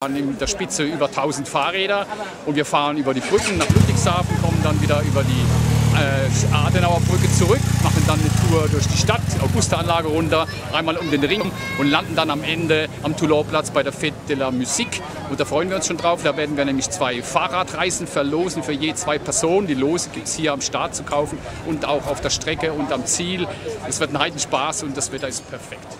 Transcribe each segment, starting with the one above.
an in der Spitze über 1000 Fahrräder und wir fahren über die Brücken nach Ludwigshafen, kommen dann wieder über die äh, Adenauer Brücke zurück, machen dann eine Tour durch die Stadt, Augusta-Anlage runter, einmal um den Ring und landen dann am Ende am Toulon-Platz bei der Fête de la Musique. Und da freuen wir uns schon drauf. Da werden wir nämlich zwei Fahrradreisen verlosen für je zwei Personen. Die Lose gibt es hier am Start zu kaufen und auch auf der Strecke und am Ziel. Es wird ein Heidenspaß und das Wetter ist perfekt.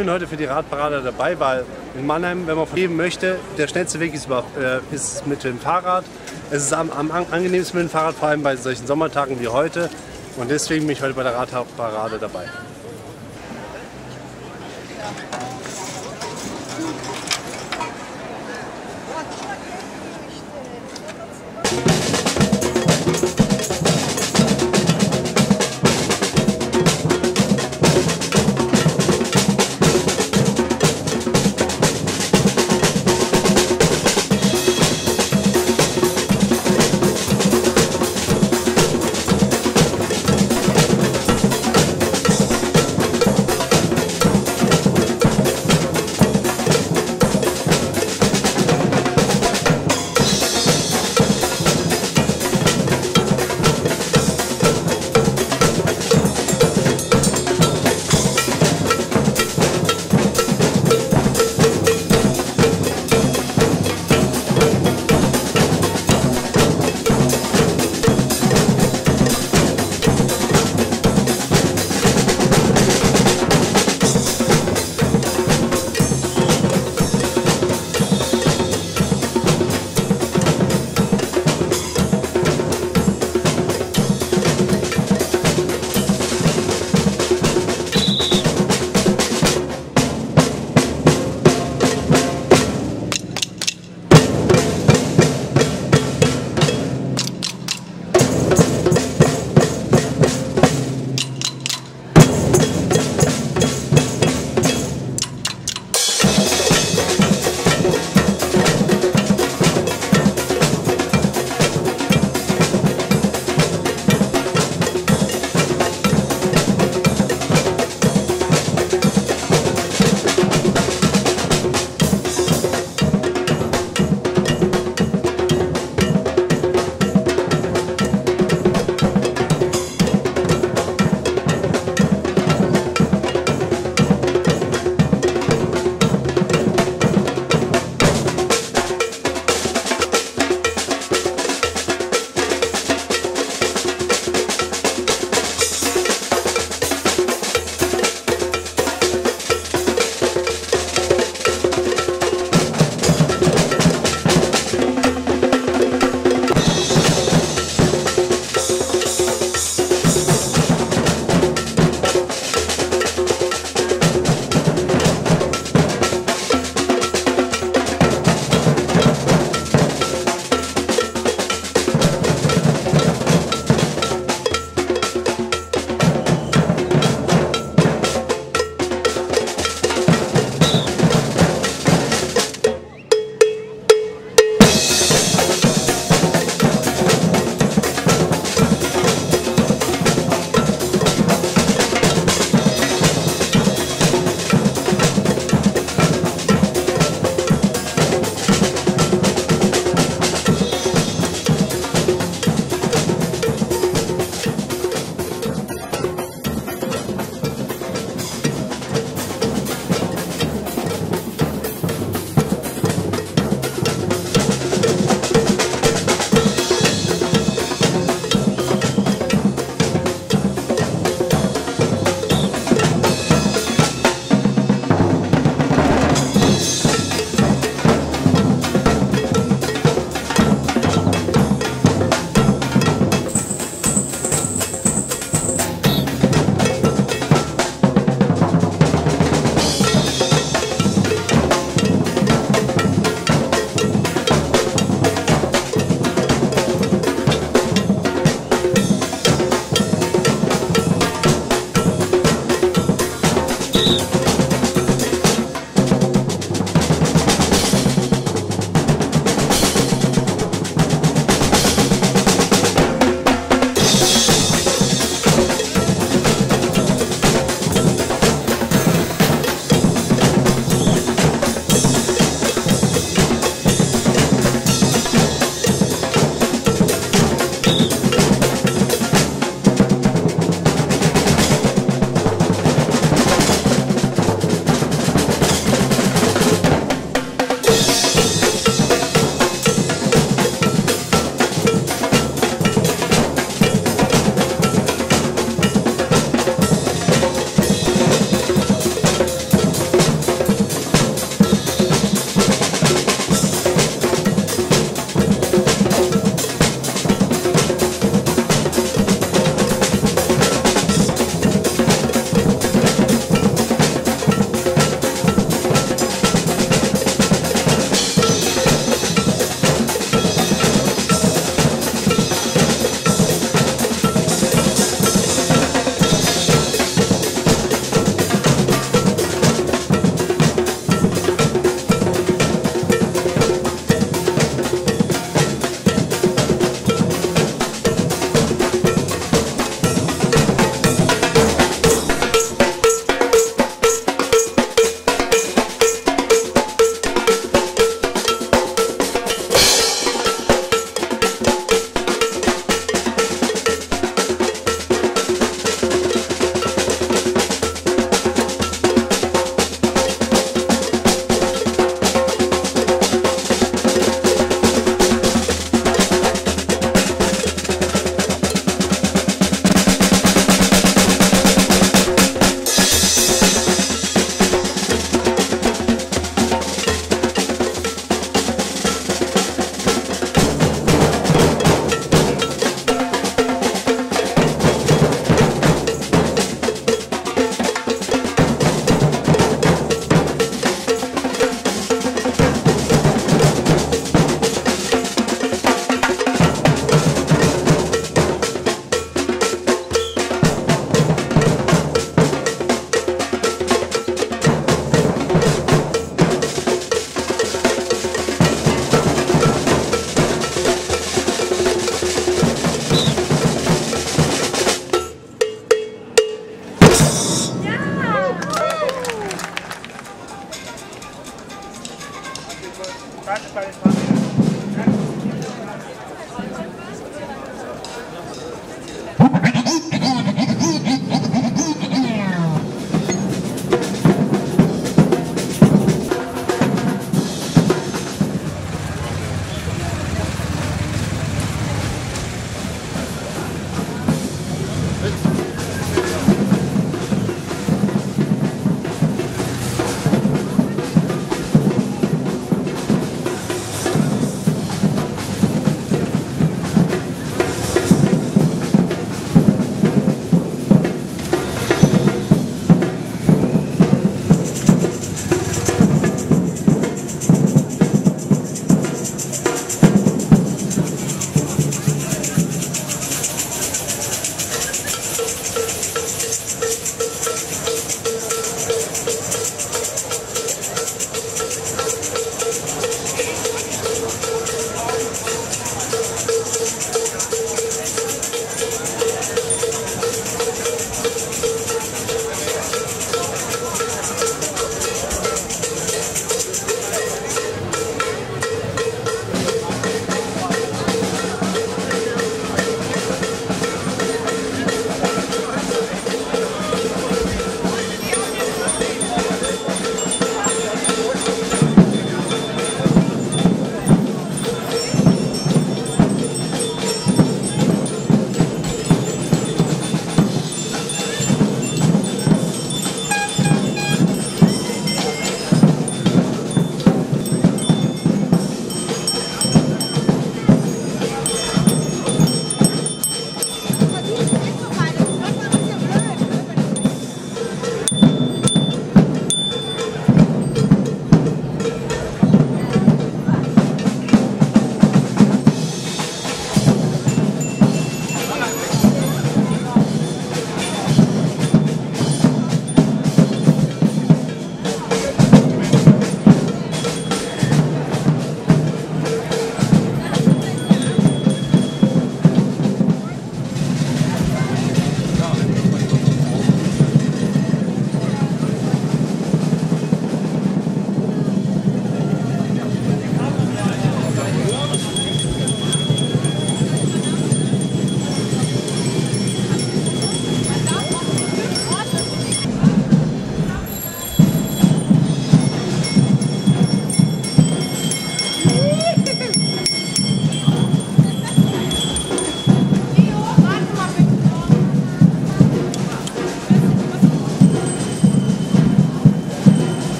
Bin heute für die Radparade dabei, weil in Mannheim, wenn man verleben möchte, der schnellste Weg ist, äh, ist mit dem Fahrrad. Es ist am, am angenehmsten mit dem Fahrrad, vor allem bei solchen Sommertagen wie heute. Und deswegen bin ich heute bei der Radparade dabei.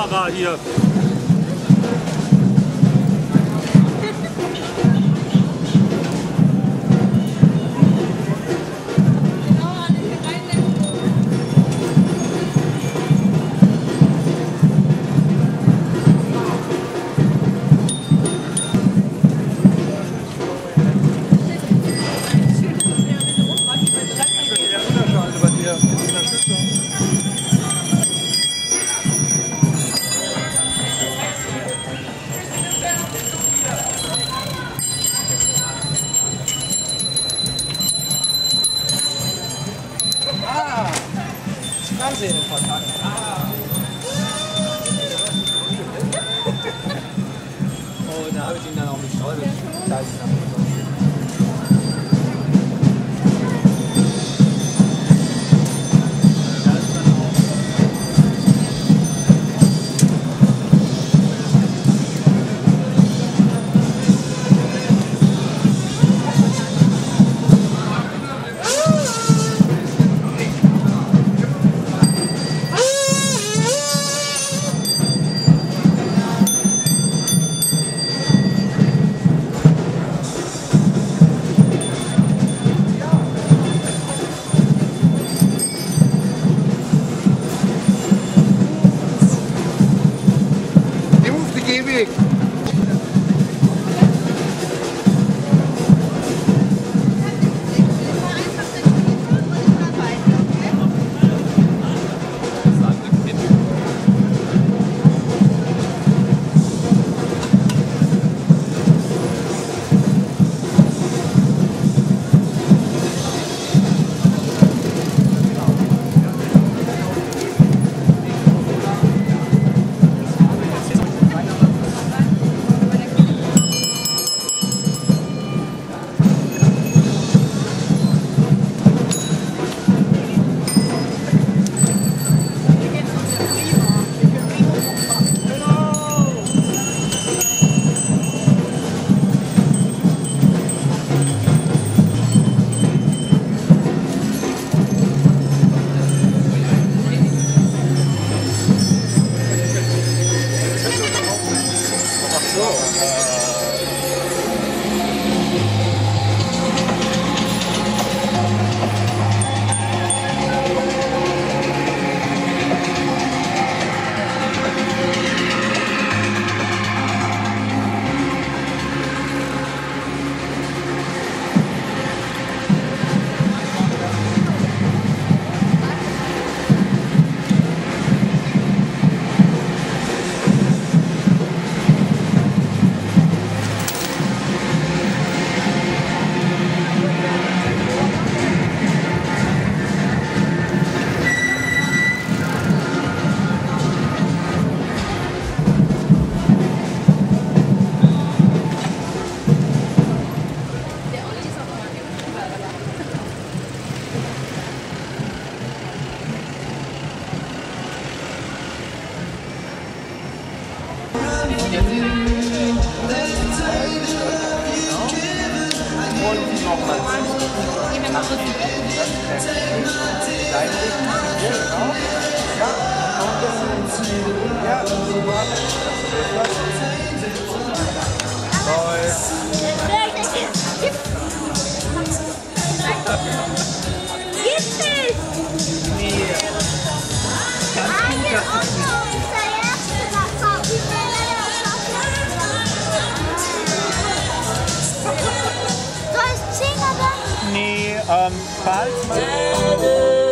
Kamera hier. Achso, die das ist der Ja, super. Toll. Gibt es? Nee. Ähm, bald.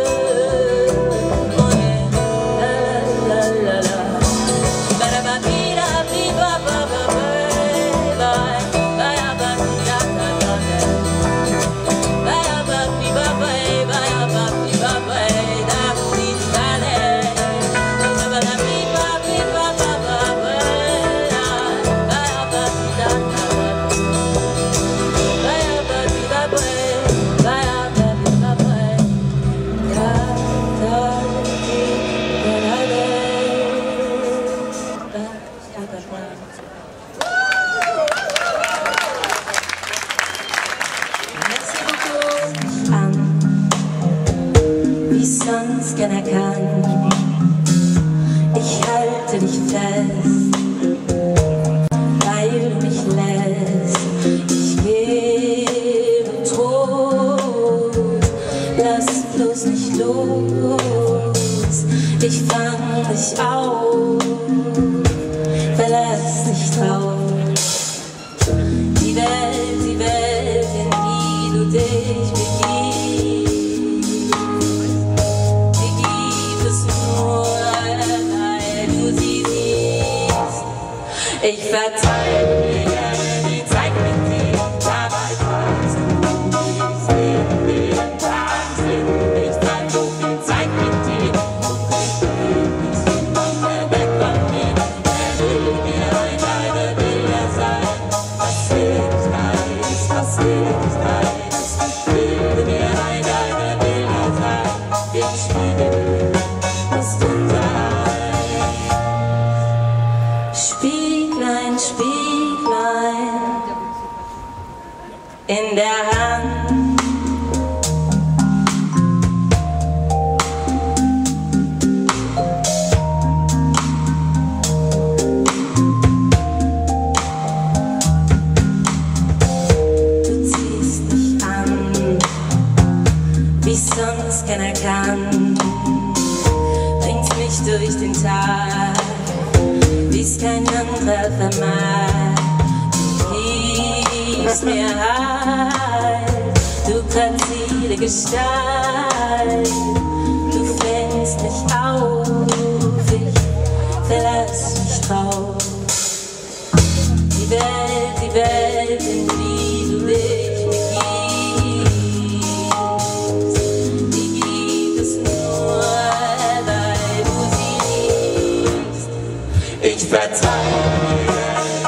This time. time.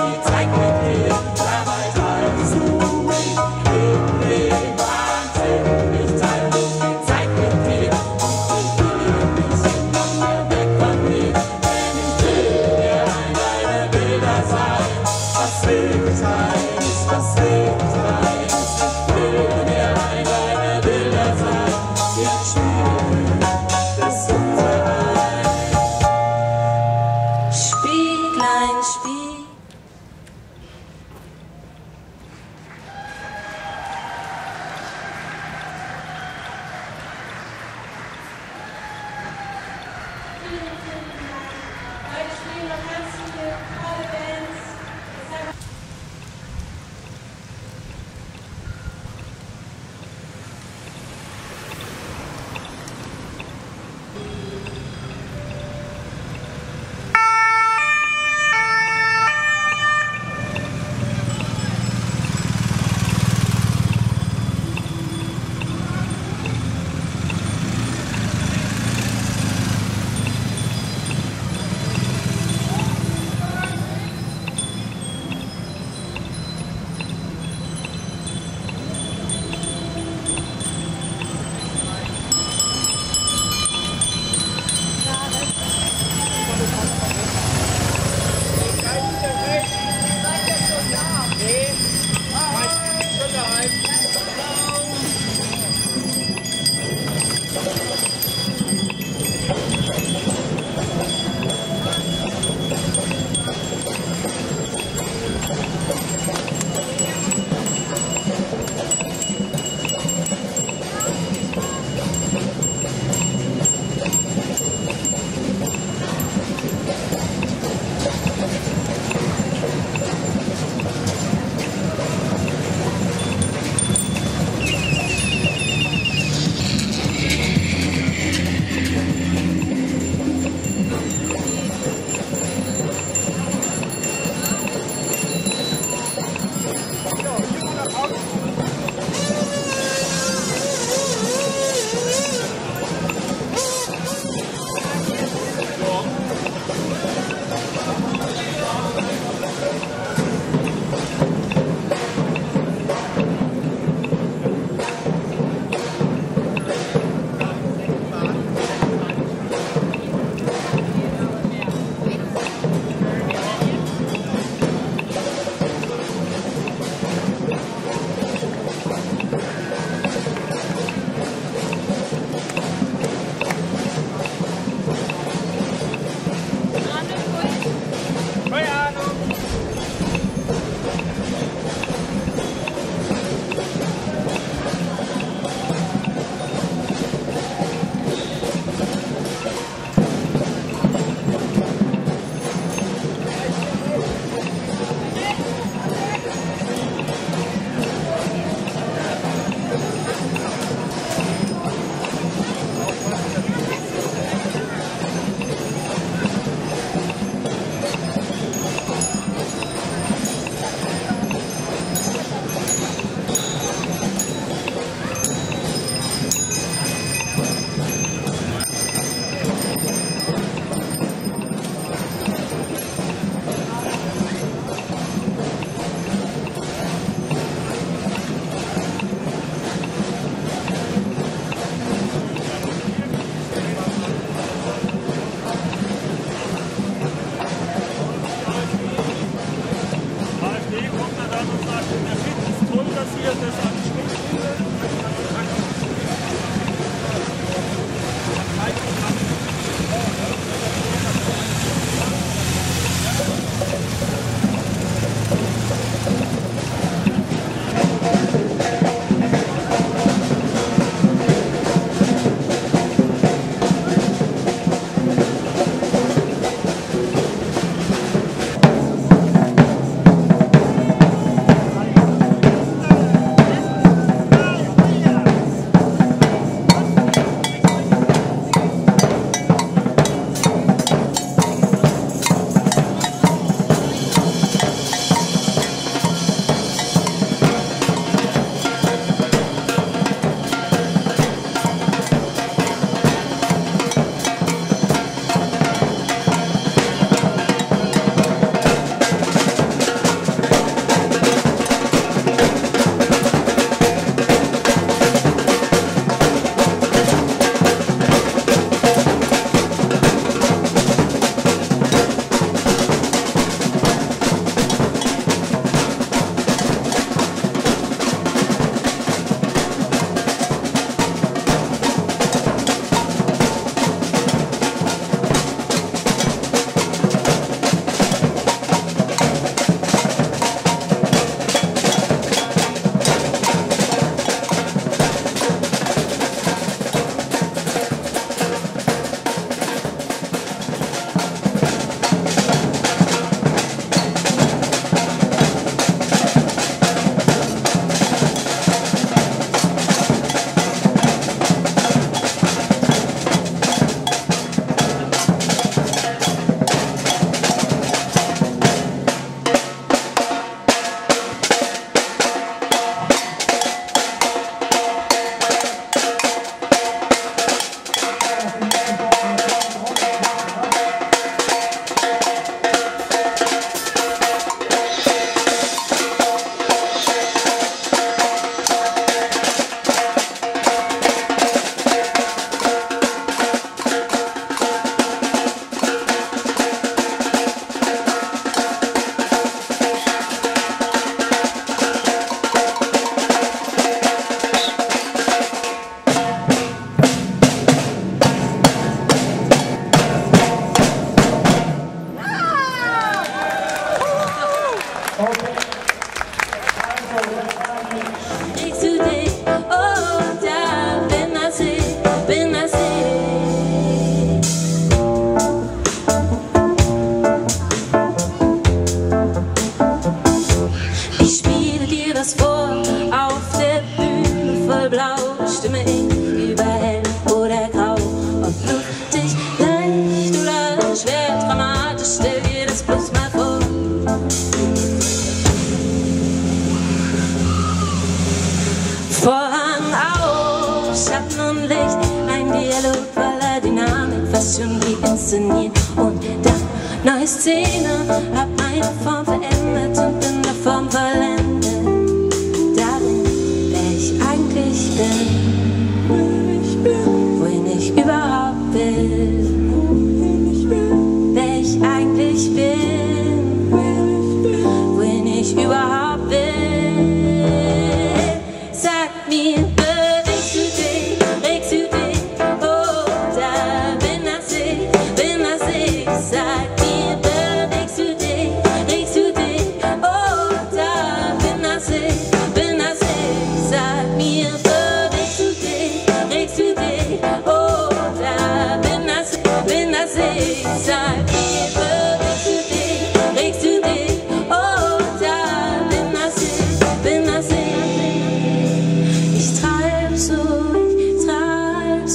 inszeniert und dann neue Szene, hab eine Form verändert und in der Form verlängert.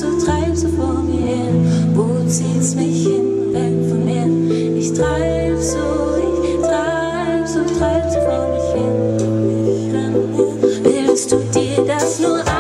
so treibst du vor mir her. Wo ziehst mich hin, weg von mir? Ich treib so, ich treib so, treib so vor mich hin. Willst du dir das nur an?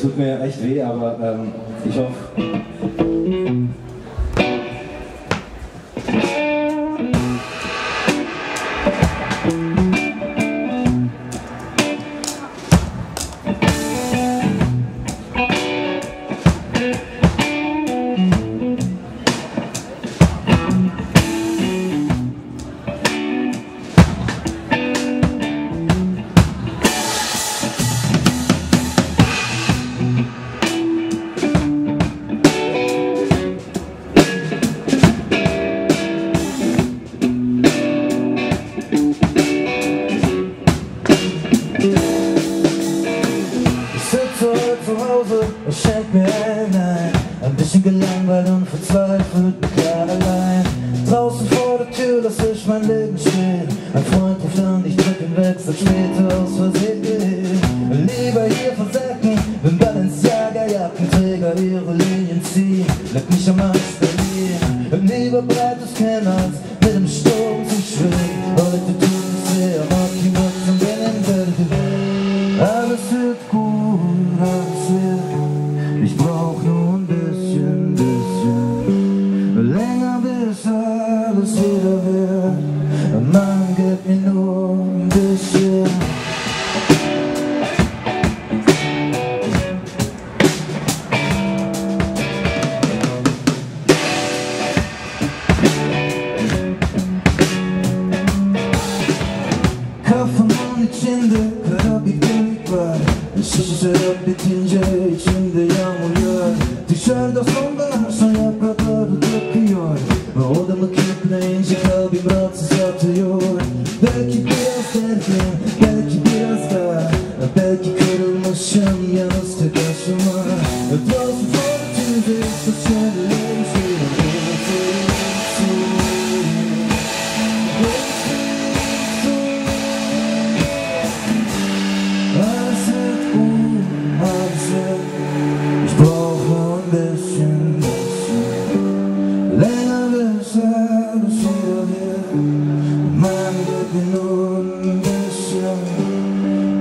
Tut mir echt weh, aber ähm, ich hoffe.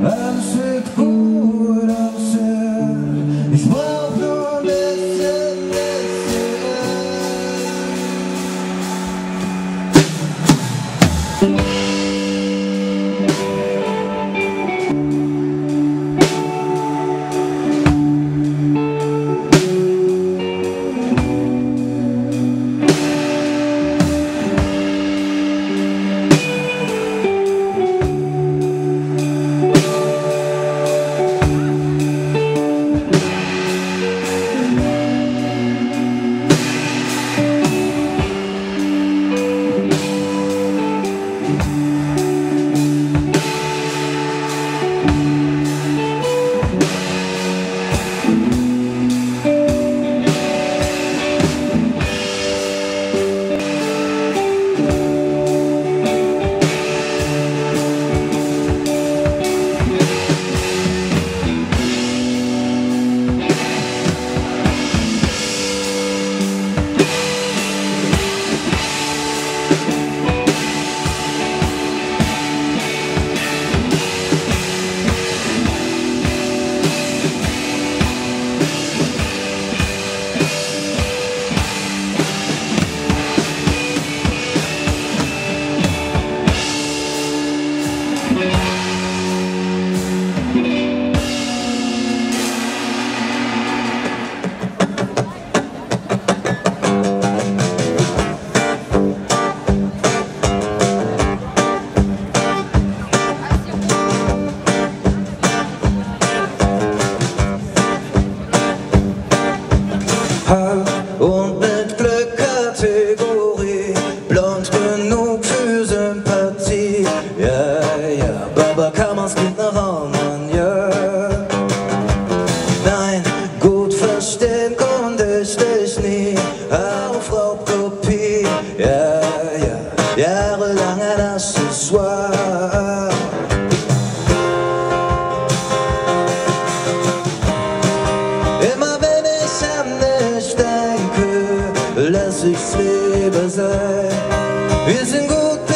Alles wird was I? Isn't good